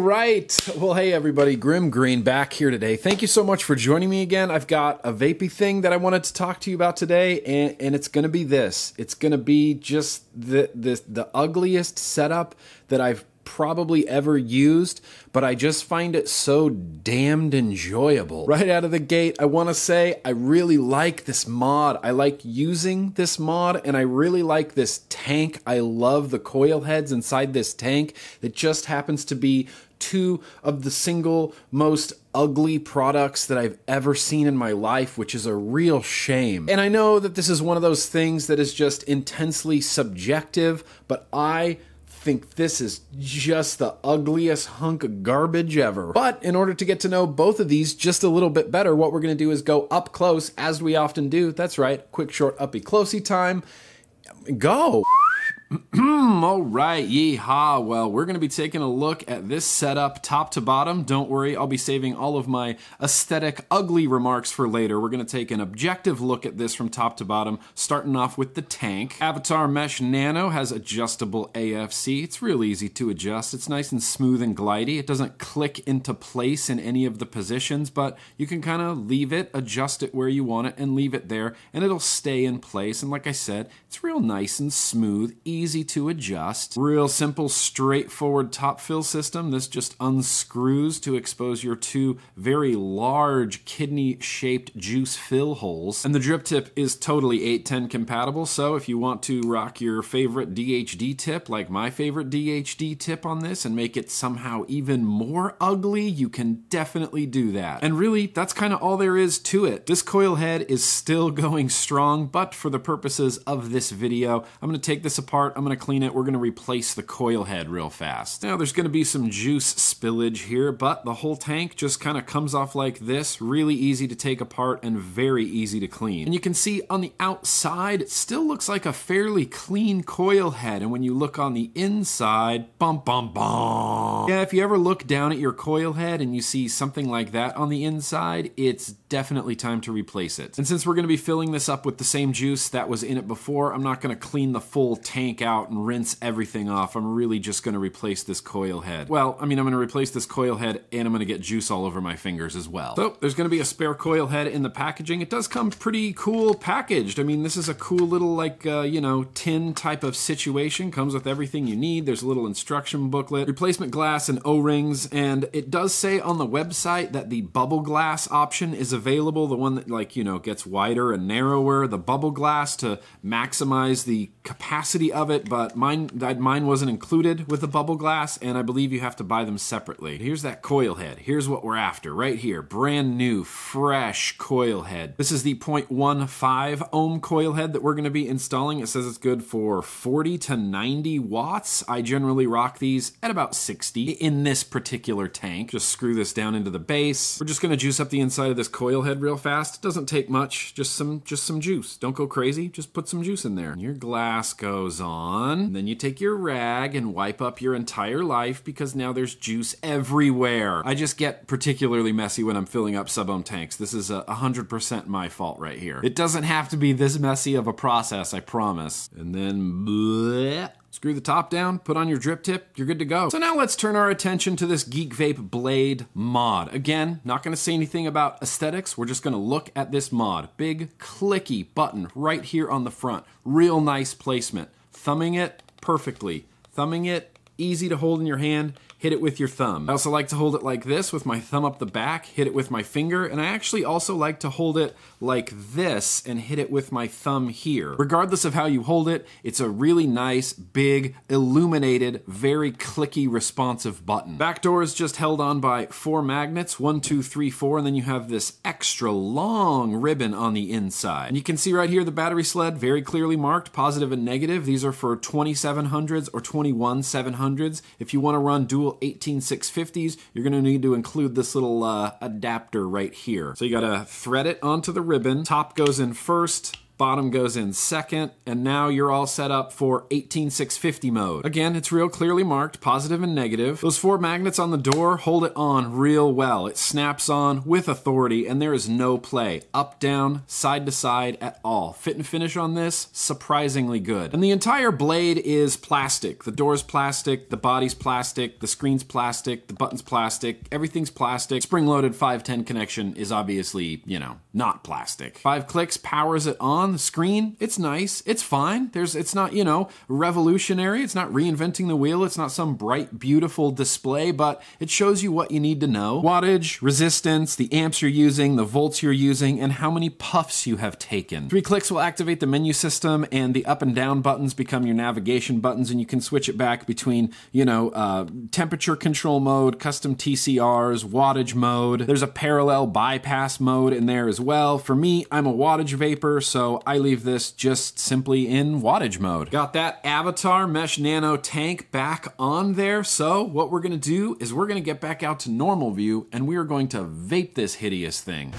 right. Well, hey, everybody. Grimm Green back here today. Thank you so much for joining me again. I've got a vapey thing that I wanted to talk to you about today, and, and it's going to be this. It's going to be just the, the, the ugliest setup that I've probably ever used, but I just find it so damned enjoyable. Right out of the gate, I want to say I really like this mod. I like using this mod, and I really like this tank. I love the coil heads inside this tank that just happens to be two of the single most ugly products that I've ever seen in my life, which is a real shame. And I know that this is one of those things that is just intensely subjective, but I think this is just the ugliest hunk of garbage ever. But in order to get to know both of these just a little bit better, what we're going to do is go up close, as we often do. That's right, quick, short, uppy, closey time. Go! All right, yeehaw. Well, we're going to be taking a look at this setup top to bottom. Don't worry, I'll be saving all of my aesthetic, ugly remarks for later. We're going to take an objective look at this from top to bottom, starting off with the tank. Avatar Mesh Nano has adjustable AFC. It's real easy to adjust. It's nice and smooth and glidey. It doesn't click into place in any of the positions, but you can kind of leave it, adjust it where you want it, and leave it there, and it'll stay in place. And like I said, it's real nice and smooth, easy easy to adjust. Real simple, straightforward top fill system. This just unscrews to expose your two very large kidney-shaped juice fill holes. And the drip tip is totally 810 compatible, so if you want to rock your favorite DHD tip, like my favorite DHD tip on this, and make it somehow even more ugly, you can definitely do that. And really, that's kind of all there is to it. This coil head is still going strong, but for the purposes of this video, I'm going to take this apart I'm going to clean it. We're going to replace the coil head real fast. Now there's going to be some juice spillage here, but the whole tank just kind of comes off like this. Really easy to take apart and very easy to clean. And you can see on the outside, it still looks like a fairly clean coil head. And when you look on the inside, bum bum bum. Yeah, if you ever look down at your coil head and you see something like that on the inside, it's definitely time to replace it. And since we're going to be filling this up with the same juice that was in it before, I'm not going to clean the full tank out and rinse everything off. I'm really just going to replace this coil head. Well, I mean, I'm going to replace this coil head and I'm going to get juice all over my fingers as well. So there's going to be a spare coil head in the packaging. It does come pretty cool packaged. I mean, this is a cool little like, uh, you know, tin type of situation. Comes with everything you need. There's a little instruction booklet, replacement glass and O-rings. And it does say on the website that the bubble glass option is available. The one that like, you know, gets wider and narrower. The bubble glass to maximize the capacity of it, but mine mine wasn't included with the bubble glass, and I believe you have to buy them separately. Here's that coil head. Here's what we're after right here. Brand new, fresh coil head. This is the 0.15 ohm coil head that we're going to be installing. It says it's good for 40 to 90 watts. I generally rock these at about 60 in this particular tank. Just screw this down into the base. We're just going to juice up the inside of this coil head real fast. It doesn't take much, just some just some juice. Don't go crazy, just put some juice in there. Your glass goes on on. Then you take your rag and wipe up your entire life because now there's juice everywhere. I just get particularly messy when I'm filling up sub-ohm tanks. This is a 100% my fault right here. It doesn't have to be this messy of a process, I promise. And then bleh, Screw the top down, put on your drip tip, you're good to go. So now let's turn our attention to this Geek Vape Blade mod. Again, not gonna say anything about aesthetics, we're just gonna look at this mod. Big clicky button right here on the front. Real nice placement thumbing it perfectly. Thumbing it, easy to hold in your hand, hit it with your thumb. I also like to hold it like this with my thumb up the back, hit it with my finger, and I actually also like to hold it like this and hit it with my thumb here. Regardless of how you hold it, it's a really nice, big, illuminated, very clicky, responsive button. Back door is just held on by four magnets, one, two, three, four, and then you have this extra long ribbon on the inside. And you can see right here the battery sled, very clearly marked, positive and negative. These are for 2700s or 21700s. If you want to run dual 18650s, you're going to need to include this little uh, adapter right here. So you got to thread it onto the ribbon. Top goes in first, bottom goes in second, and now you're all set up for 18650 mode. Again, it's real clearly marked, positive and negative. Those four magnets on the door hold it on real well. It snaps on with authority, and there is no play, up, down, side to side at all. Fit and finish on this, surprisingly good. And the entire blade is plastic. The door's plastic, the body's plastic, the screen's plastic, the button's plastic, everything's plastic. Spring-loaded 510 connection is obviously, you know, not plastic. Five clicks powers it on the screen. It's nice. It's fine. There's it's not, you know, revolutionary. It's not reinventing the wheel. It's not some bright beautiful display, but it shows you what you need to know. Wattage, resistance, the amps you're using, the volts you're using, and how many puffs you have taken. Three clicks will activate the menu system and the up and down buttons become your navigation buttons and you can switch it back between, you know, uh, temperature control mode, custom TCRs, wattage mode. There's a parallel bypass mode in there as well. For me, I'm a wattage vapor, so I leave this just simply in wattage mode. Got that Avatar Mesh Nano tank back on there. So what we're gonna do is we're gonna get back out to normal view and we are going to vape this hideous thing.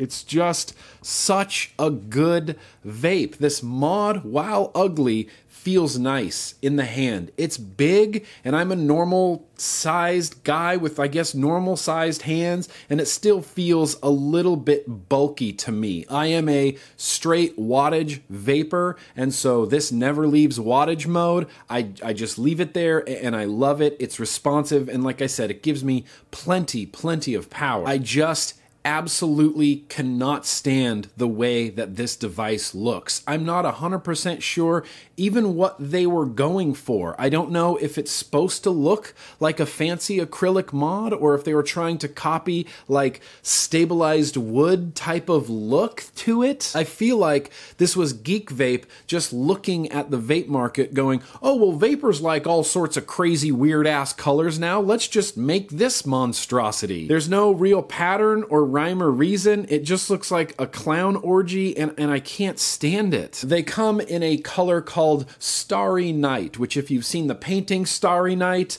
It's just such a good vape. This mod, while ugly, feels nice in the hand. It's big, and I'm a normal sized guy with, I guess, normal sized hands, and it still feels a little bit bulky to me. I am a straight wattage vapor, and so this never leaves wattage mode. I, I just leave it there, and I love it. It's responsive, and like I said, it gives me plenty, plenty of power. I just absolutely cannot stand the way that this device looks. I'm not 100% sure even what they were going for. I don't know if it's supposed to look like a fancy acrylic mod or if they were trying to copy like stabilized wood type of look to it. I feel like this was Geek Vape just looking at the vape market going, oh, well, vapors like all sorts of crazy weird ass colors now. Let's just make this monstrosity. There's no real pattern or rhyme or reason. It just looks like a clown orgy and, and I can't stand it. They come in a color called Starry Night, which if you've seen the painting Starry Night,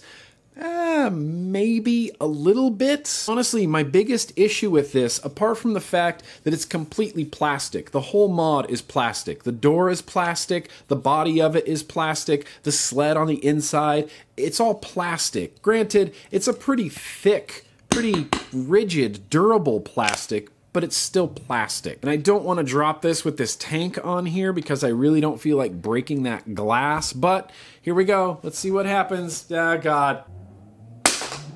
uh, maybe a little bit. Honestly, my biggest issue with this, apart from the fact that it's completely plastic, the whole mod is plastic. The door is plastic, the body of it is plastic, the sled on the inside, it's all plastic. Granted, it's a pretty thick pretty rigid, durable plastic, but it's still plastic. And I don't want to drop this with this tank on here because I really don't feel like breaking that glass, but here we go. Let's see what happens. Ah, God.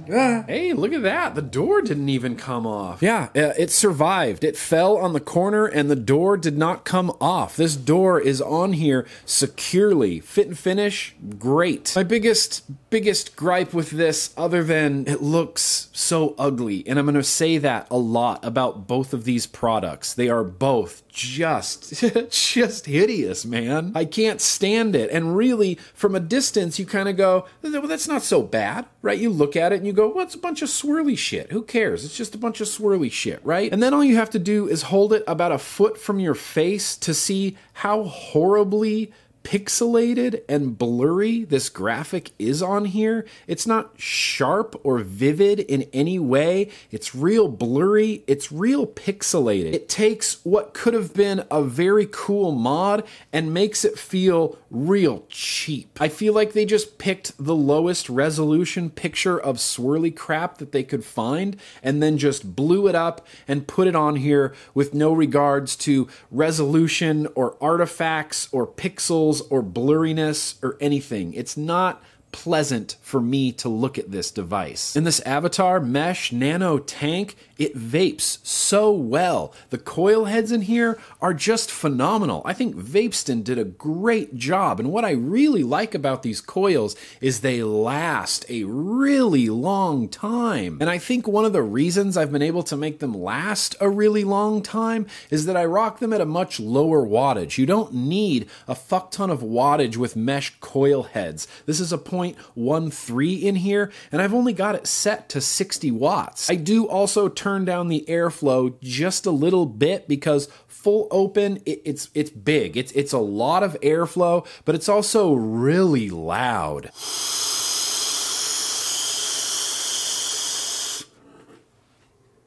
Hey, look at that. The door didn't even come off. Yeah, uh, it survived. It fell on the corner and the door did not come off. This door is on here securely. Fit and finish, great. My biggest, biggest gripe with this, other than it looks so ugly, and I'm going to say that a lot about both of these products. They are both just just hideous man. I can't stand it. And really from a distance you kind of go well that's not so bad right? You look at it and you go well it's a bunch of swirly shit. Who cares? It's just a bunch of swirly shit right? And then all you have to do is hold it about a foot from your face to see how horribly pixelated and blurry this graphic is on here. It's not sharp or vivid in any way. It's real blurry. It's real pixelated. It takes what could have been a very cool mod and makes it feel real cheap. I feel like they just picked the lowest resolution picture of swirly crap that they could find and then just blew it up and put it on here with no regards to resolution or artifacts or pixels or blurriness or anything. It's not pleasant for me to look at this device. In this Avatar Mesh Nano Tank, it vapes so well. The coil heads in here are just phenomenal. I think Vapeston did a great job. And what I really like about these coils is they last a really long time. And I think one of the reasons I've been able to make them last a really long time is that I rock them at a much lower wattage. You don't need a fuck ton of wattage with mesh coil heads. This is a 0.13 in here, and I've only got it set to 60 watts. I do also turn down the airflow just a little bit because full open it, it's it's big. It's it's a lot of airflow, but it's also really loud.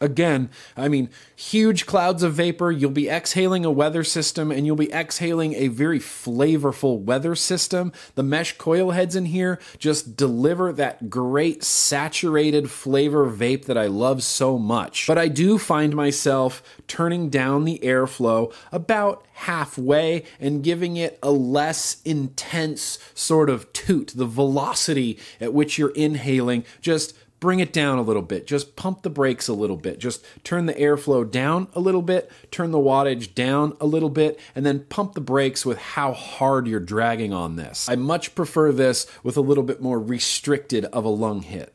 Again, I mean, huge clouds of vapor. You'll be exhaling a weather system and you'll be exhaling a very flavorful weather system. The mesh coil heads in here just deliver that great saturated flavor vape that I love so much. But I do find myself turning down the airflow about halfway and giving it a less intense sort of toot. The velocity at which you're inhaling just bring it down a little bit. Just pump the brakes a little bit. Just turn the airflow down a little bit, turn the wattage down a little bit, and then pump the brakes with how hard you're dragging on this. I much prefer this with a little bit more restricted of a lung hit.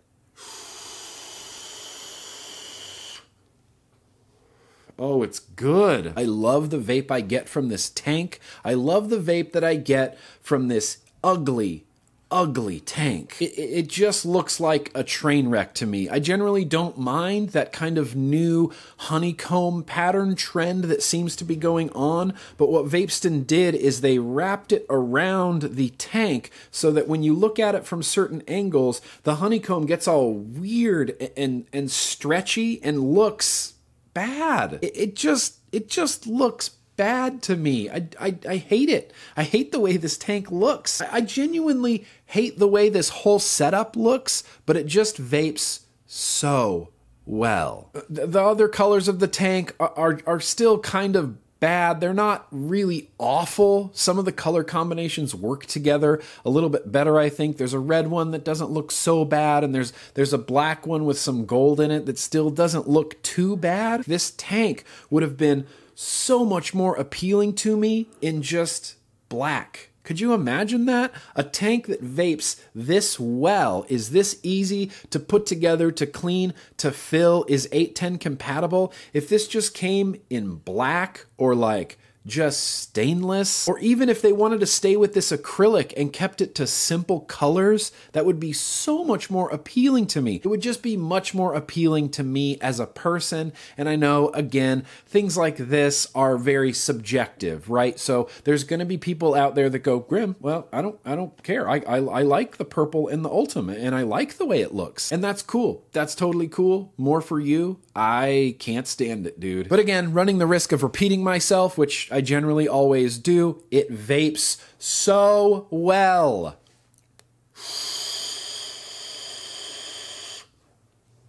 Oh, it's good. I love the vape I get from this tank. I love the vape that I get from this ugly, ugly tank. It, it, just looks like a train wreck to me. I generally don't mind that kind of new honeycomb pattern trend that seems to be going on, but what Vapeston did is they wrapped it around the tank so that when you look at it from certain angles, the honeycomb gets all weird and and stretchy and looks bad. It, it just it just looks bad to me. I, I, I, hate it. I hate the way this tank looks. I, I genuinely hate the way this whole setup looks, but it just vapes so well. The, the other colors of the tank are, are, are still kind of bad. They're not really awful. Some of the color combinations work together a little bit better, I think. There's a red one that doesn't look so bad, and there's there's a black one with some gold in it that still doesn't look too bad. This tank would have been so much more appealing to me in just black. Could you imagine that? A tank that vapes this well, is this easy to put together, to clean, to fill, is 810 compatible? If this just came in black or like just stainless, or even if they wanted to stay with this acrylic and kept it to simple colors, that would be so much more appealing to me. It would just be much more appealing to me as a person. And I know, again, things like this are very subjective, right? So there's going to be people out there that go, Grimm, well, I don't, I don't care. I, I, I like the purple and the Ultimate, and I like the way it looks, and that's cool. That's totally cool. More for you. I can't stand it, dude. But again, running the risk of repeating myself, which I generally always do. It vapes so well.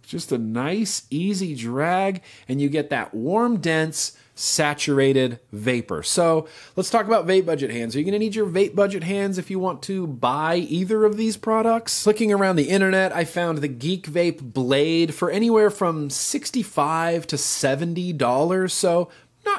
Just a nice, easy drag, and you get that warm, dense, saturated vapor. So let's talk about vape budget hands. Are you going to need your vape budget hands if you want to buy either of these products? Clicking around the internet, I found the Geek Vape Blade for anywhere from 65 to $70. So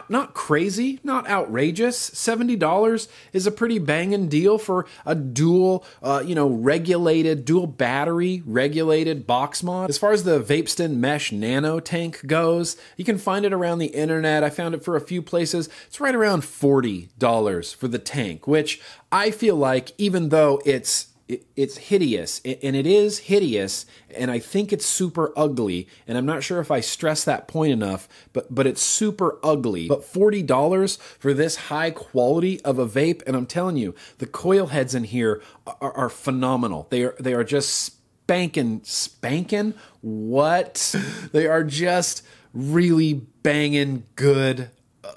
not crazy, not outrageous. Seventy dollars is a pretty banging deal for a dual, uh, you know, regulated dual battery regulated box mod. As far as the Vapeston Mesh Nano tank goes, you can find it around the internet. I found it for a few places. It's right around forty dollars for the tank, which I feel like even though it's it's hideous. And it is hideous and i think it's super ugly and i'm not sure if i stress that point enough but but it's super ugly. But $40 for this high quality of a vape and i'm telling you the coil heads in here are, are phenomenal. They are they are just spanking spanking what? They are just really banging good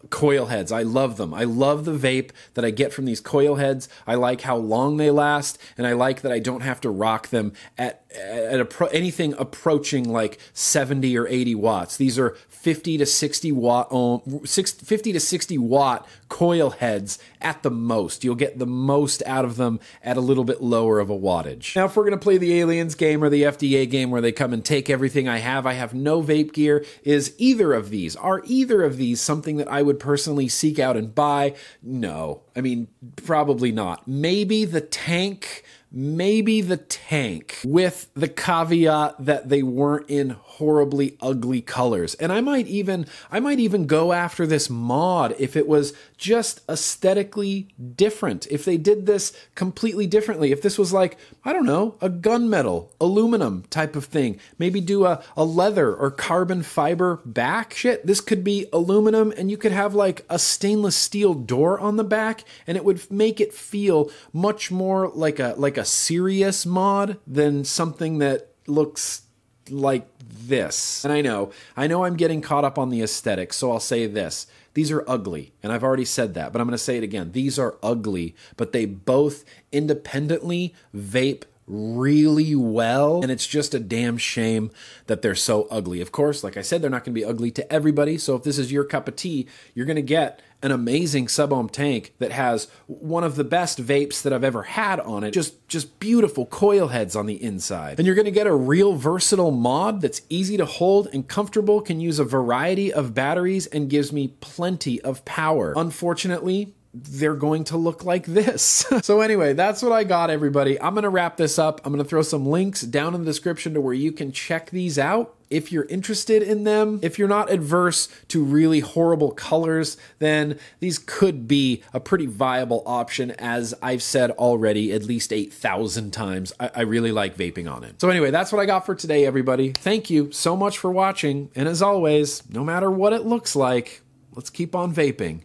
coil heads. I love them. I love the vape that I get from these coil heads. I like how long they last, and I like that I don't have to rock them at at appro- anything approaching like 70 or 80 watts. These are 50 to 60 watt, um, 50 to 60 watt coil heads at the most. You'll get the most out of them at a little bit lower of a wattage. Now, if we're going to play the Aliens game or the FDA game where they come and take everything I have, I have no vape gear. Is either of these, are either of these something that I would personally seek out and buy? No. I mean, probably not. Maybe the tank maybe the tank with the caveat that they weren't in horribly ugly colors. And I might even I might even go after this mod if it was just aesthetically different. If they did this completely differently. If this was like, I don't know, a gunmetal, aluminum type of thing. Maybe do a, a leather or carbon fiber back. Shit, this could be aluminum and you could have like a stainless steel door on the back and it would make it feel much more like a like a serious mod than something that looks like this. And I know, I know I'm getting caught up on the aesthetic, so I'll say this. These are ugly, and I've already said that, but I'm going to say it again. These are ugly, but they both independently vape really well. And it's just a damn shame that they're so ugly. Of course, like I said, they're not going to be ugly to everybody. So if this is your cup of tea, you're going to get an amazing sub-ohm tank that has one of the best vapes that I've ever had on it. Just just beautiful coil heads on the inside. And you're going to get a real versatile mod that's easy to hold and comfortable, can use a variety of batteries and gives me plenty of power. Unfortunately, they're going to look like this. so, anyway, that's what I got, everybody. I'm going to wrap this up. I'm going to throw some links down in the description to where you can check these out. If you're interested in them, if you're not adverse to really horrible colors, then these could be a pretty viable option. As I've said already at least 8,000 times, I, I really like vaping on it. So, anyway, that's what I got for today, everybody. Thank you so much for watching. And as always, no matter what it looks like, let's keep on vaping.